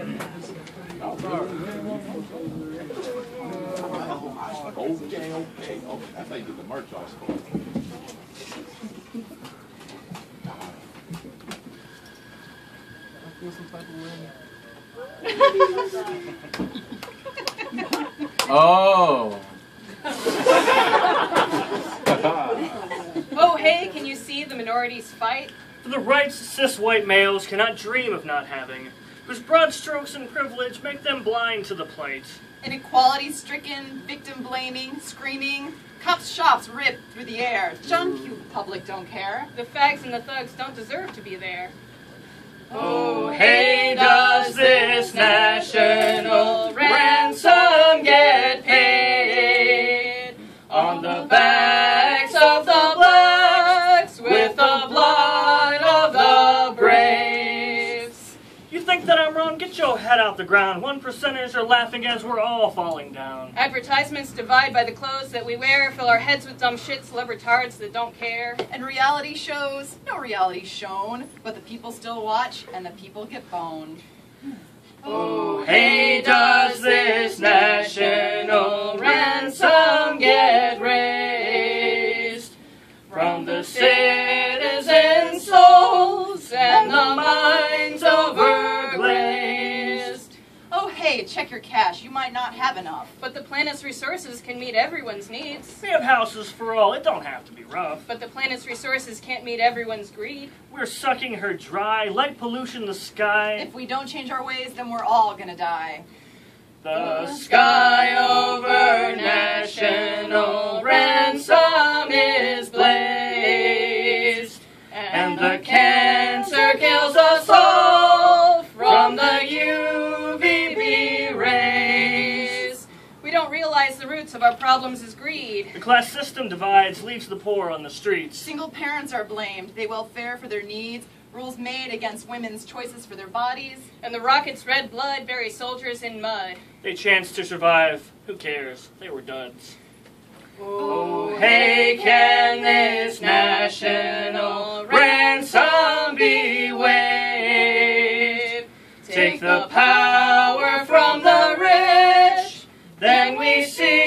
Okay, okay, okay. That's how you get the merch off. Oh. Oh, hey, can you see the minorities fight? For the rights cis white males cannot dream of not having, whose broad strokes and privilege make them blind to the plight. Inequality stricken, victim blaming, screaming. Cops' shops rip through the air. Junk you public don't care. The fags and the thugs don't deserve to be there. Oh, think that I'm wrong? Get your head out the ground. One percenters are laughing as we're all falling down. Advertisements divide by the clothes that we wear, fill our heads with dumb shit, celeb retards that don't care. And reality shows, no reality shown, but the people still watch and the people get boned. Oh, hey, does this national hey, check your cash, you might not have enough. But the planet's resources can meet everyone's needs. We have houses for all, it don't have to be rough. But the planet's resources can't meet everyone's greed. We're sucking her dry, light pollution the sky. If we don't change our ways, then we're all gonna die. The sky over national realize the roots of our problems is greed. The class system divides, leaves the poor on the streets. Single parents are blamed. They welfare for their needs. Rules made against women's choices for their bodies. And the rocket's red blood bury soldiers in mud. They chanced to survive. Who cares? They were duds. Oh, oh Hey, can this national ransom be waived? Take the power and we sing.